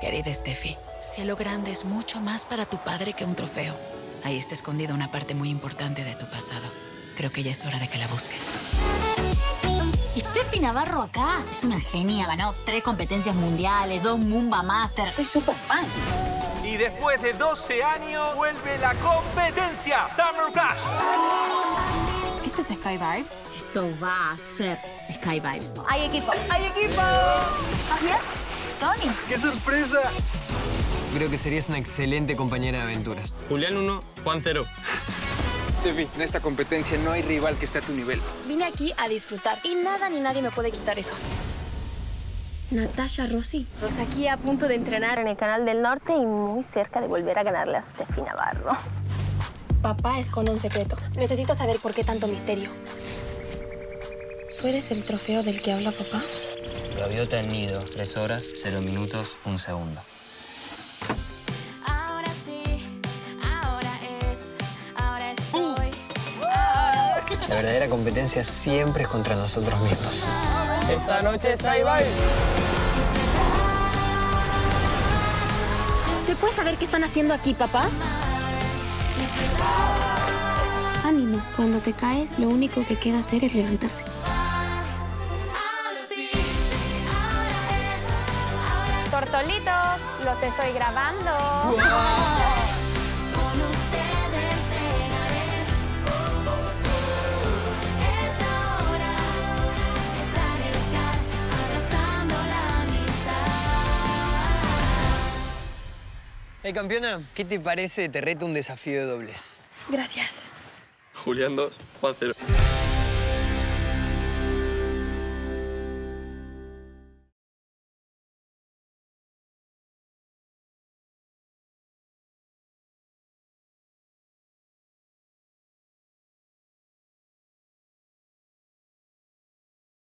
Querida Steffi, Cielo Grande es mucho más para tu padre que un trofeo. Ahí está escondida una parte muy importante de tu pasado. Creo que ya es hora de que la busques. Steffi Navarro acá es una genia. Ganó tres competencias mundiales, dos Mumba Masters. Soy súper fan. Y después de 12 años vuelve la competencia Summer Clash. ¿Esto es Sky Vibes? Esto va a ser Sky Vibes. Hay equipo. ¡Hay equipo! ¡Qué sorpresa! Creo que serías una excelente compañera de aventuras. Julián 1, Juan 0. Steffi, en esta competencia no hay rival que esté a tu nivel. Vine aquí a disfrutar y nada ni nadie me puede quitar eso. Natasha Rossi. Pues aquí a punto de entrenar en el Canal del Norte y muy cerca de volver a ganarle a Steffi Navarro. Papá esconde un secreto. Necesito saber por qué tanto misterio. ¿Tú eres el trofeo del que habla papá? Gaviota en nido, 3 horas, 0 minutos, 1 segundo. Ahora sí, ahora es, ahora estoy. La verdadera competencia siempre es contra nosotros mismos. Esta noche Sky Vibes. ¿Se puede saber qué están haciendo aquí, papá? Ánimo, cuando te caes, lo único que queda hacer es levantarse. Tortolitos, los estoy grabando. con ustedes llegaré. Es ahora, es arriesgar, abrazando la amistad. Hey, campeona, ¿qué te parece? Te reto un desafío de dobles. Gracias. Julián 2, Juan 0.